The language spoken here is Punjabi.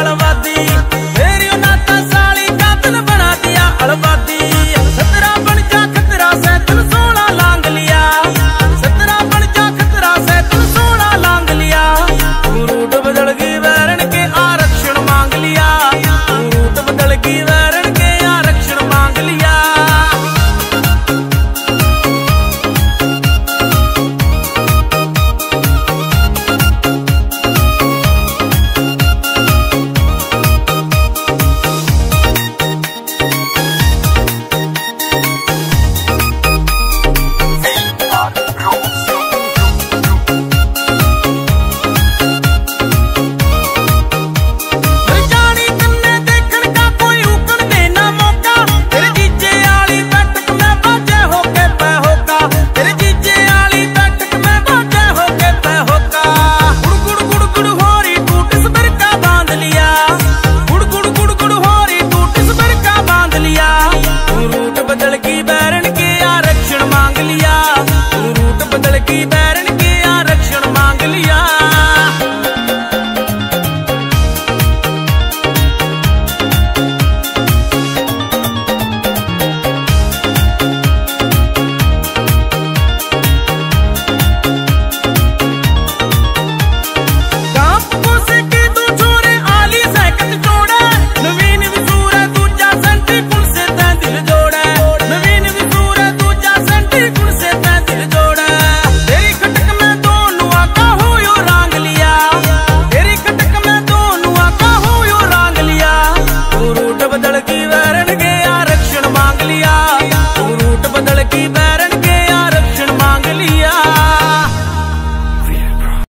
ਅਲਵਾਦੀ